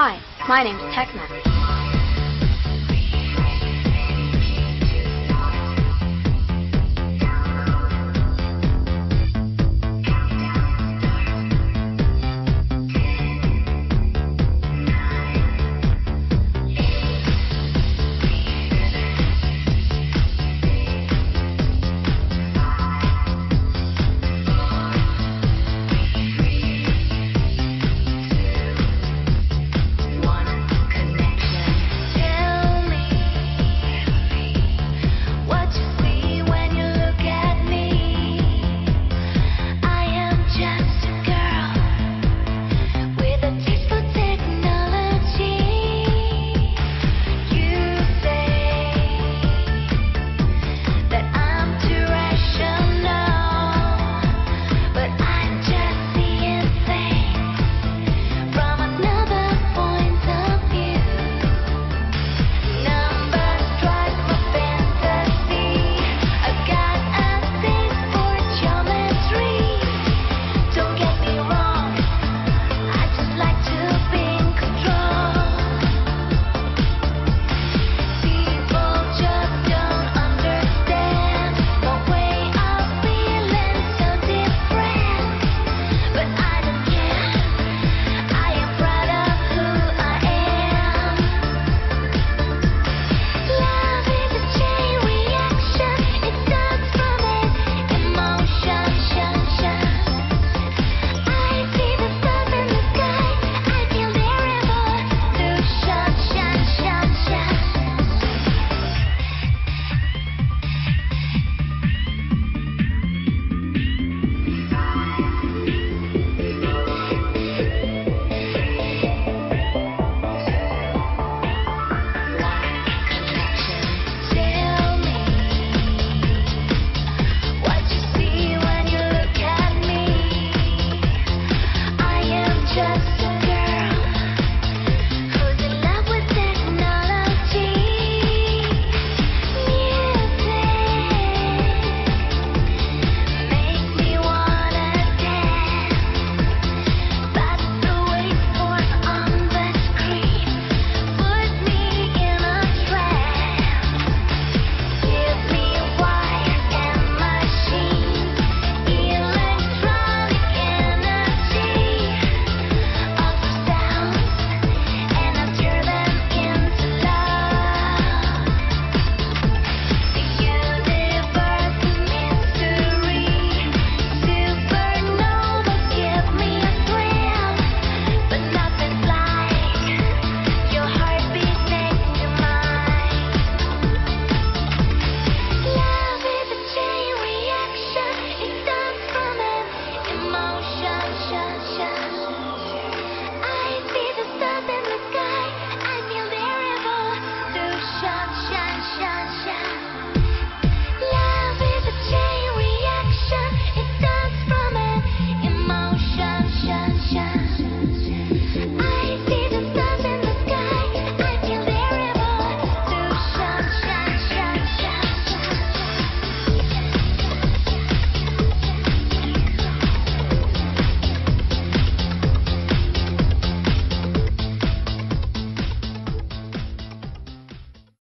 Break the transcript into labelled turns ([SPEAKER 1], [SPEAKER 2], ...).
[SPEAKER 1] Hi, my name's TechMan.